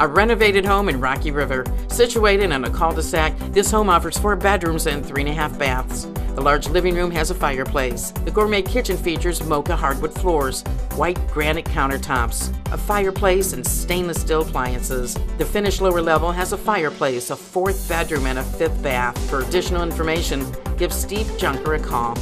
A renovated home in Rocky River. Situated in a cul-de-sac, this home offers four bedrooms and three and a half baths. The large living room has a fireplace. The gourmet kitchen features mocha hardwood floors, white granite countertops, a fireplace, and stainless steel appliances. The finished lower level has a fireplace, a fourth bedroom, and a fifth bath. For additional information, give Steve Junker a call.